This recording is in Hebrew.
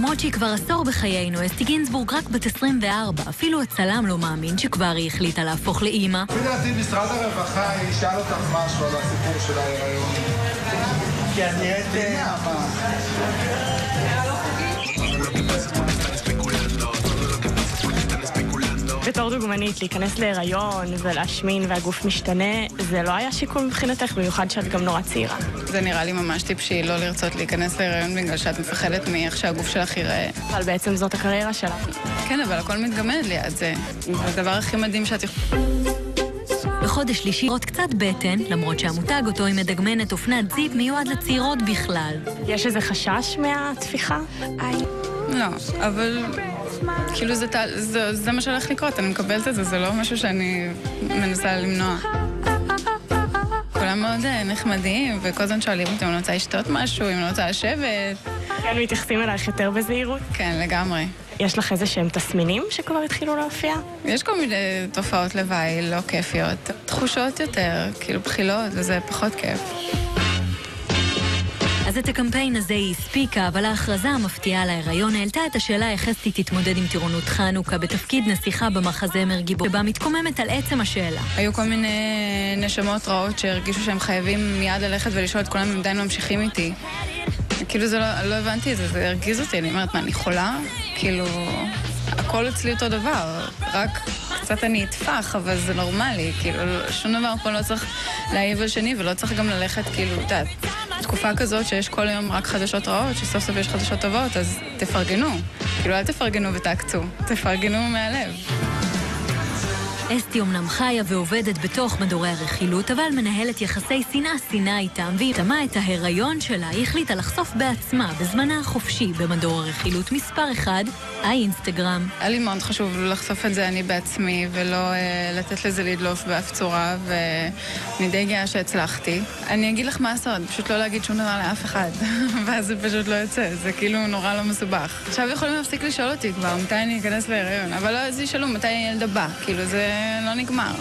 למרות שהיא כבר עשור בחיינו, אסתי גינזבורג רק בת 24, אפילו הצלם לא מאמין שכבר היא החליטה להפוך לאימא. לפי דעתי משרד הרווחה ישאל אותך משהו על הסיפור של ההיריון. כי את. בתור דוגמנית, להיכנס להיריון ולהשמין והגוף משתנה, זה לא היה שיקול מבחינתך, במיוחד שאת גם נורא צעירה. זה נראה לי ממש טיפשי לא לרצות להיכנס להיריון בגלל שאת מפחדת מאיך שהגוף שלך ייראה. אבל בעצם זאת הקריירה שלך. כן, אבל הכל מתגמד ליד זה. זה הדבר הכי מדהים שאת יכולה... בחודש שלישי עוד קצת בטן, למרות שהמותג אותו היא מדגמנת אופנת זיפ מיועד לצעירות בכלל. יש איזה חשש מהטפיחה? לא, אבל כאילו זה, זה, זה מה שהולך לקרות, אני מקבלת את זה, זה לא משהו שאני מנסה למנוע. כולם מאוד אה, נחמדים, וכל הזמן שואלים אותי אם אני רוצה לשתות משהו, אם אני רוצה לשבת. כן, מתייחסים אלייך יותר בזהירות? כן, לגמרי. יש לך איזה שהם תסמינים שכבר התחילו להופיע? יש כל מיני תופעות לוואי לא כיפיות. תחושות יותר, כאילו בחילות, וזה פחות כיף. אז את הקמפיין הזה היא הספיקה, אבל ההכרזה המפתיעה על ההיריון העלתה את השאלה איך אסתי תתמודד עם טירונות חנוכה בתפקיד נסיכה במחזמר גיבור, שבה מתקוממת על עצם השאלה. היו כל מיני נשמות רעות שהרגישו שהם חייבים מיד ללכת ולשאול את כולם אם עדיין ממשיכים איתי. כאילו זה לא, לא הבנתי את זה, זה הרגיז אותי, אני אומרת, מה, אני חולה? כאילו, הכל אצלי אותו דבר, רק קצת אני אטפח, אבל זה נורמלי, כאילו, שום דבר פה לא צריך להעיב על שני, ולא צריך גם ללכת, כאילו, את יודעת, תקופה כזאת שיש כל יום רק חדשות רעות, שסוף סוף יש חדשות טובות, אז תפרגנו. כאילו, אל תפרגנו ותעקצו, תפרגנו מהלב. אסתי אמנם חיה ועובדת בתוך מדורי הרכילות, אבל מנהלת יחסי שנאה-שנאה איתם, והיא תמה את ההיריון שלה, היא החליטה לחשוף בעצמה, בזמנה החופשי, במדור הרכילות מספר אחד, האינסטגרם. היה לי מאוד חשוב לחשוף את זה אני בעצמי, ולא אה, לתת לזה לדלוף באף צורה, ואני די גאה שהצלחתי. אני אגיד לך מה הסוד, פשוט לא להגיד שום דבר לאף אחד, ואז זה פשוט לא יוצא, זה כאילו נורא לא מסובך. עכשיו יכולים להפסיק לשאול אותי כבר, מתי אני אכנס להיריון, אבל לא, אז ישאלו מתי הילד הבא, כאילו זה לא נגמר.